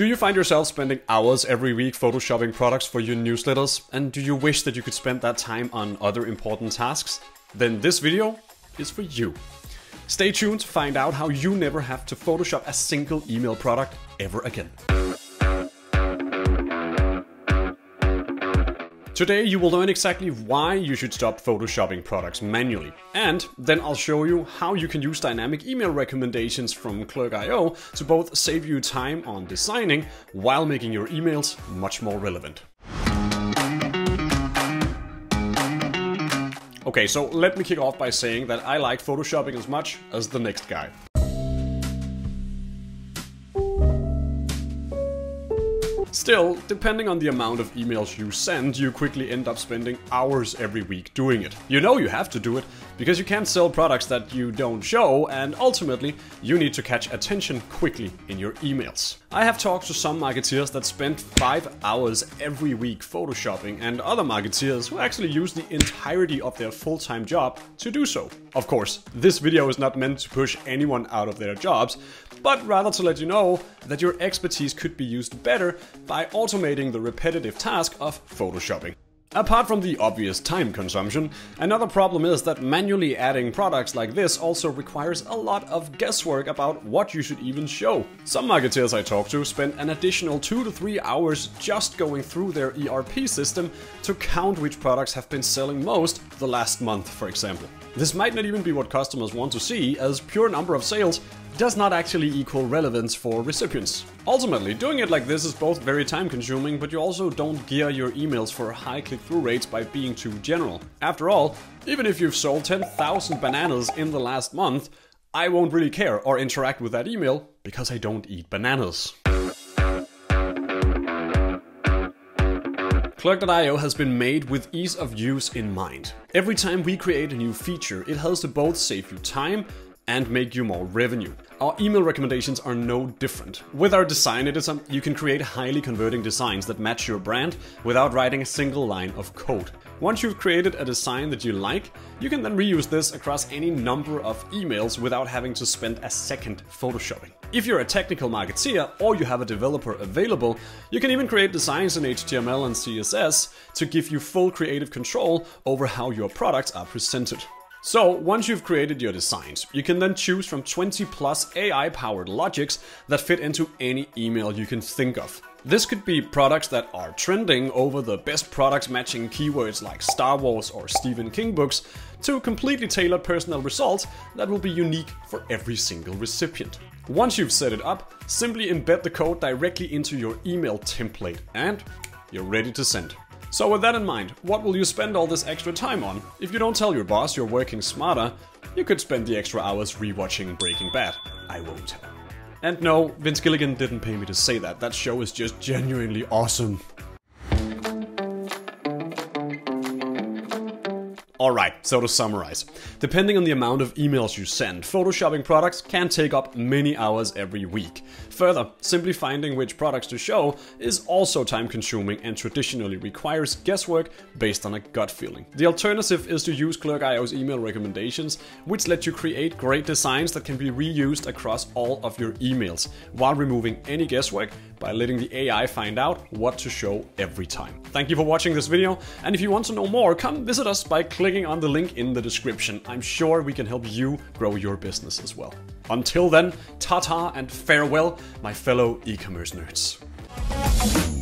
Do you find yourself spending hours every week photoshopping products for your newsletters? And do you wish that you could spend that time on other important tasks? Then this video is for you. Stay tuned to find out how you never have to Photoshop a single email product ever again. Today you will learn exactly why you should stop photoshopping products manually. And then I'll show you how you can use dynamic email recommendations from Clerk.io to both save you time on designing while making your emails much more relevant. Okay, so let me kick off by saying that I like photoshopping as much as the next guy. Still, depending on the amount of emails you send, you quickly end up spending hours every week doing it. You know you have to do it, because you can't sell products that you don't show, and ultimately, you need to catch attention quickly in your emails. I have talked to some marketeers that spend 5 hours every week photoshopping, and other marketeers who actually use the entirety of their full-time job to do so. Of course, this video is not meant to push anyone out of their jobs, but rather to let you know that your expertise could be used better by automating the repetitive task of photoshopping. Apart from the obvious time consumption, another problem is that manually adding products like this also requires a lot of guesswork about what you should even show. Some marketers I talk to spend an additional 2 to 3 hours just going through their ERP system to count which products have been selling most the last month, for example. This might not even be what customers want to see, as pure number of sales does not actually equal relevance for recipients. Ultimately, doing it like this is both very time consuming, but you also don't gear your emails for high click-through rates by being too general. After all, even if you've sold 10,000 bananas in the last month, I won't really care or interact with that email because I don't eat bananas. Clerk.io has been made with ease of use in mind. Every time we create a new feature, it has to both save you time and make you more revenue. Our email recommendations are no different. With our design editor, you can create highly converting designs that match your brand without writing a single line of code. Once you've created a design that you like, you can then reuse this across any number of emails without having to spend a second photoshopping. If you're a technical marketeer or you have a developer available, you can even create designs in HTML and CSS to give you full creative control over how your products are presented. So once you've created your designs, you can then choose from 20 plus AI powered logics that fit into any email you can think of. This could be products that are trending over the best products matching keywords like Star Wars or Stephen King books to completely tailored personal results that will be unique for every single recipient. Once you've set it up, simply embed the code directly into your email template and you're ready to send. So with that in mind, what will you spend all this extra time on? If you don't tell your boss you're working smarter, you could spend the extra hours rewatching Breaking Bad. I won't. And no, Vince Gilligan didn't pay me to say that. That show is just genuinely awesome. Alright, so to summarize. Depending on the amount of emails you send, photoshopping products can take up many hours every week. Further, simply finding which products to show is also time consuming and traditionally requires guesswork based on a gut feeling. The alternative is to use Clerk.io's email recommendations, which let you create great designs that can be reused across all of your emails, while removing any guesswork by letting the AI find out what to show every time. Thank you for watching this video, and if you want to know more, come visit us by clicking on the link in the description. I'm sure we can help you grow your business as well. Until then, ta-ta and farewell, my fellow e-commerce nerds.